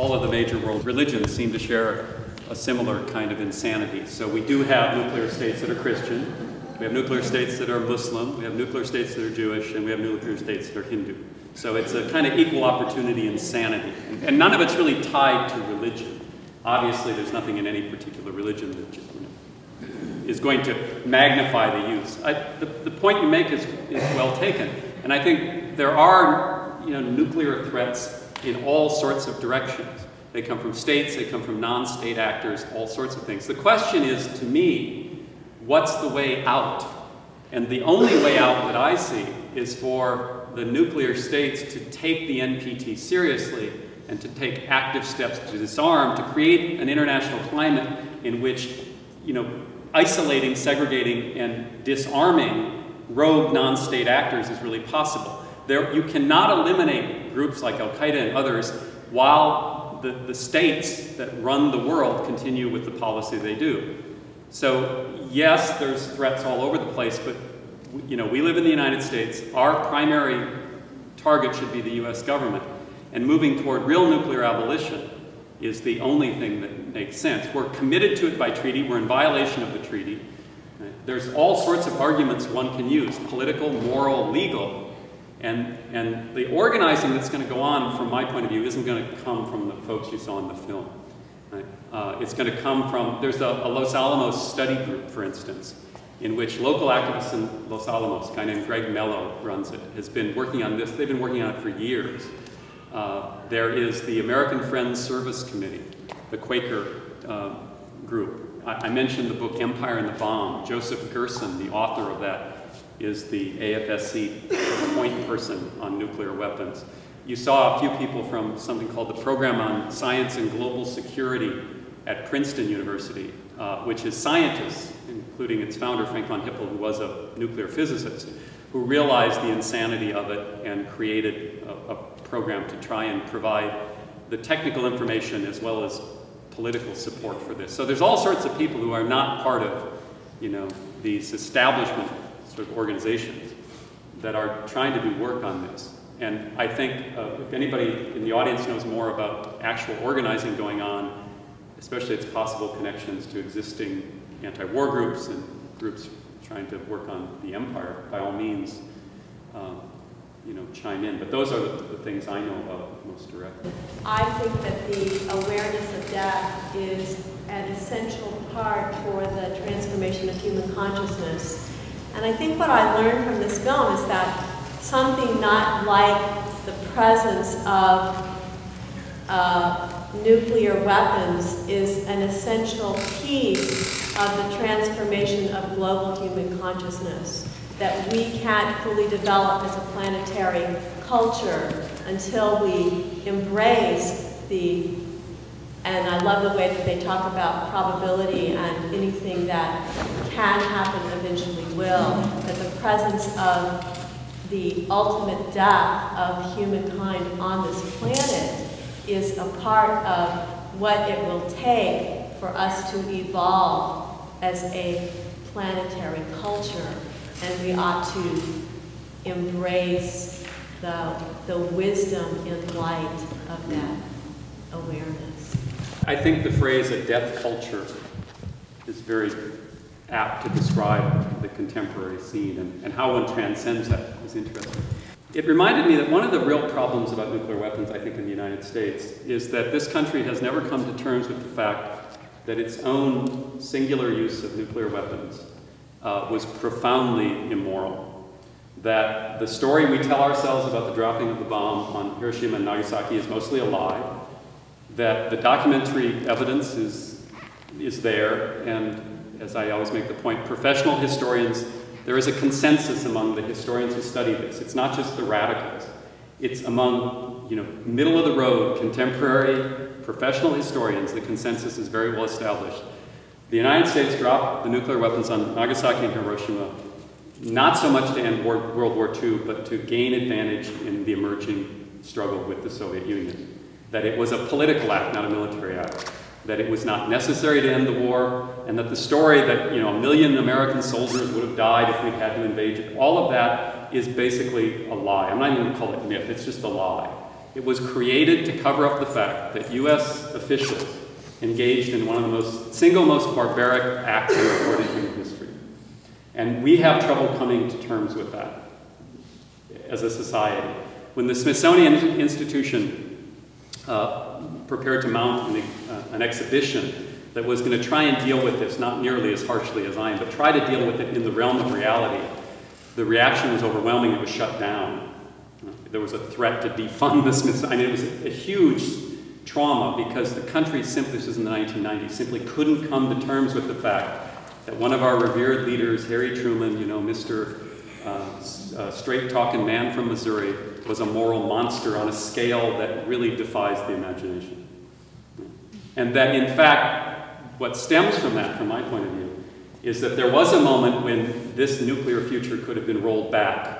all of the major world religions seem to share a similar kind of insanity. So we do have nuclear states that are Christian, we have nuclear states that are Muslim, we have nuclear states that are Jewish, and we have nuclear states that are Hindu. So it's a kind of equal opportunity insanity. And, none of it's really tied to religion. Obviously, there's nothing in any particular religion that you know, is going to magnify the use. I, the, the point you make is, is well taken. And I think there are you know, nuclear threats in all sorts of directions. They come from states, they come from non-state actors, all sorts of things. The question is, to me, what's the way out? And the only way out that I see is for the nuclear states to take the NPT seriously and to take active steps to disarm, to create an international climate in which, you know, isolating, segregating, and disarming rogue non-state actors is really possible. There, you cannot eliminate groups like Al-Qaeda and others while the, the states that run the world continue with the policy they do. So yes, there's threats all over the place, but you know, we live in the United States. Our primary target should be the US government. And moving toward real nuclear abolition is the only thing that makes sense. We're committed to it by treaty. We're in violation of the treaty. There's all sorts of arguments one can use, political, moral, legal. And, and the organizing that's going to go on, from my point of view, isn't going to come from the folks you saw in the film. Right? Uh, it's going to come from, there's a, a Los Alamos study group, for instance, in which local activists in Los Alamos, a guy named Greg Mello runs it, has been working on this. They've been working on it for years. Uh, there is the American Friends Service Committee, the Quaker uh, group. I, I, mentioned the book Empire and the Bomb. Joseph Gerson, the author of that, is the AFSC point person on nuclear weapons. You saw a few people from something called the Program on Science and Global Security at Princeton University, uh, which is scientists, including its founder, Frank von Hippel, who was a nuclear physicist, who realized the insanity of it and created a, a program to try and provide the technical information as well as political support for this. So there's all sorts of people who are not part of, you know, these establishment sort of organizations that are trying to do work on this. And I think uh, if anybody in the audience knows more about actual organizing going on, especially its possible connections to existing anti-war groups and groups trying to work on the empire, by all means, um, you know, chime in. But those are the, the, things I know about most directly. I think that the awareness of death is an essential part for the transformation of human consciousness. And I think what I learned from this film is that something not like the presence of uh, nuclear weapons is an essential piece of the transformation of global human consciousness that we can't fully develop as a planetary culture until we embrace the, and I love the way that they talk about probability and anything that can happen eventually will, that the presence of the ultimate death of humankind on this planet is a part of what it will take for us to evolve as a planetary culture and we ought to embrace the, the wisdom in light of that awareness. I think the phrase a death culture is very apt to describe the contemporary scene and, and how one transcends that is interesting. It reminded me that one of the real problems about nuclear weapons, I think, in the United States, is that this country has never come to terms with the fact that its own singular use of nuclear weapons uh, was profoundly immoral. That the story we tell ourselves about the dropping of the bomb on Hiroshima and Nagasaki is mostly a lie. That the documentary evidence is, is there, and as I always make the point, professional historians, there is a consensus among the historians who study this. It's not just the radicals. It's among, you know, middle of the road, contemporary professional historians, the consensus is very well established the United States dropped the nuclear weapons on Nagasaki and Hiroshima, not so much to end World War II, but to gain advantage in the emerging struggle with the Soviet Union. That it was a political act, not a military act. That it was not necessary to end the war, and that the story that you know a million American soldiers would have died if we had to invade, it, all of that is basically a lie. I'm not even going to call it a myth, it's just a lie. It was created to cover up the fact that U.S. officials engaged in one of the most, single most barbaric acts in recorded human history. And we have trouble coming to terms with that as a society. When the Smithsonian Institution uh, prepared to mount an, uh, an exhibition that was going to try and deal with this, not nearly as harshly as I am, but try to deal with it in the realm of reality, the reaction was overwhelming. It was shut down. There was a threat to defund the Smithsonian. I mean, it was a, a huge trauma because the country simply, this was in the 1990s, simply couldn't come to terms with the fact that one of our revered leaders, Harry Truman, you know, Mr. Uh, uh, straight-talking man from Missouri, was a moral monster on a scale that really defies the imagination. And that, in fact, what stems from that, from my point of view, is that there was a moment when this nuclear future could have been rolled back.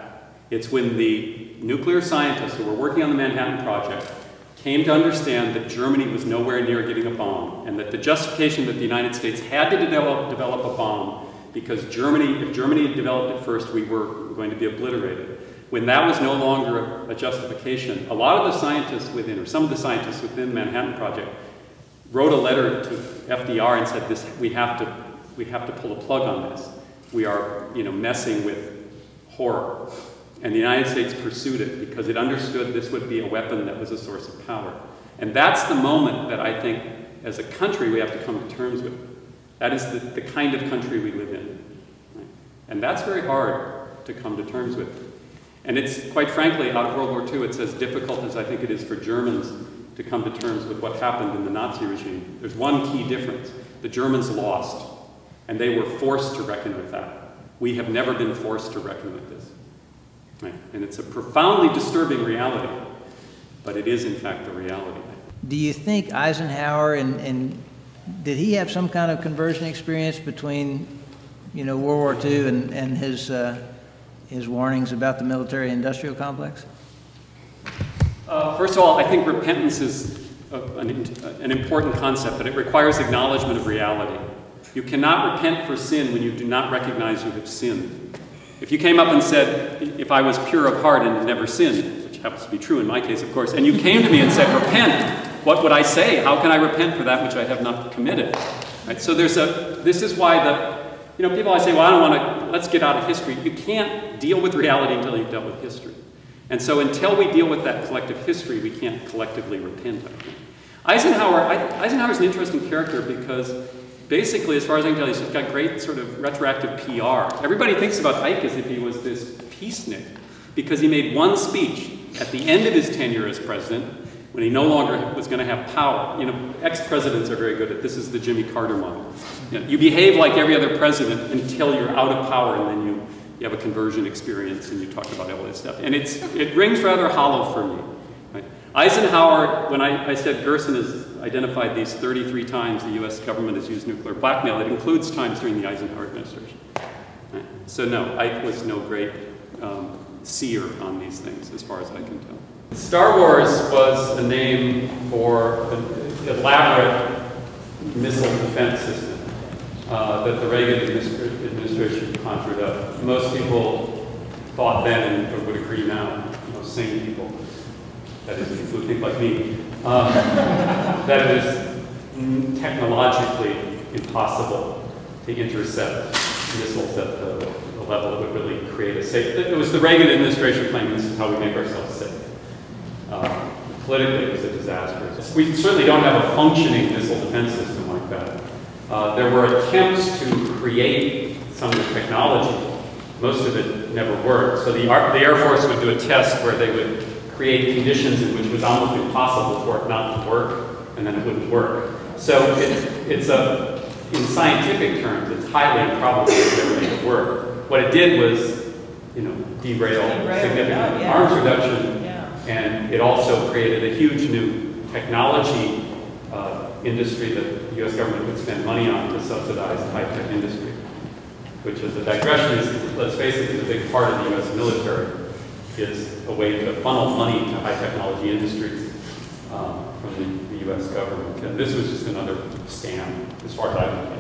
It's when the nuclear scientists who were working on the Manhattan Project came to understand that Germany was nowhere near getting a bomb, and that the justification that the United States had to develop, develop a bomb because Germany, if Germany had developed it first, we were going to be obliterated. When that was no longer a justification, a lot of the scientists within, or some of the scientists within the Manhattan Project, wrote a letter to FDR and said, "This, we have to, we have to pull a plug on this. We are, you know, messing with horror." And the United States pursued it because it understood this would be a weapon that was a source of power. And that's the moment that I think, as a country, we have to come to terms with. That is the, the kind of country we live in. Right? And that's very hard to come to terms with. And it's, quite frankly, out of World War II, it's as difficult as I think it is for Germans to come to terms with what happened in the Nazi regime. There's one key difference. The Germans lost, and they were forced to reckon with that. We have never been forced to reckon with this. Right? And it's a profoundly disturbing reality, but it is in fact the reality. Do you think Eisenhower and, and did he have some kind of conversion experience between, you know, World War II and, and his, uh, his warnings about the military-industrial complex? Uh, first of all, I think repentance is a, an, an important concept, but it requires acknowledgement of reality. You cannot repent for sin when you do not recognize you have sinned. If you came up and said, if I was pure of heart and never sinned, which happens to be true in my case, of course, and you came to me and said, repent, what would I say? How can I repent for that which I have not committed? Right? So there's a, this is why the, you know, people I say, well, I don't want to, let's get out of history. You can't deal with reality until you've dealt with history. And so until we deal with that collective history, we can't collectively repent, I think. Eisenhower, Eisenhower's an interesting character because basically, as far as I can tell, he's got great sort of retroactive PR. Everybody thinks about Ike as if he was this peacenik because he made one speech at the end of his tenure as president when he no longer was going to have power. You know, ex-presidents are very good at this is the Jimmy Carter model. You, know, you behave like every other president until you're out of power and then you, you have a conversion experience and you talk about all this stuff. And it's, it rings rather hollow for me. Right? Eisenhower, when I, I said Gerson has identified these 33 times the US government has used nuclear blackmail, it includes times during the Eisenhower administration. Right? So no, Ike was no great um, seer on these things as far as I can tell. Star Wars was a name for an elaborate missile defense system uh, that the Reagan administration conjured up. Most people thought then, and would agree now, sane people, that is, people who think like me, um, that it is technologically impossible to intercept missiles at the, the level that would really create a safe. It was the Reagan administration claiming this is how we make ourselves safe. Uh, politically, it was a disaster. We certainly don't have a functioning missile defense system. Uh, there were attempts to create some of the technology. Most of it never worked. So the, the Air Force would do a test where they would create conditions in which it was almost impossible for it not to work, and then it wouldn't work. So it, it's a, in scientific terms, it's highly improbable that it would make it work. What it did was, you know, derail, derail significant yeah. arms reduction and it also created a huge new technology industry that the U.S. government could spend money on to subsidize the high-tech industry, which is a digression, is, let's face it, is a big part of the U.S. military, is a way to funnel money to high-technology industries um, from the, the, U.S. government. And this was just another scam, as far as I can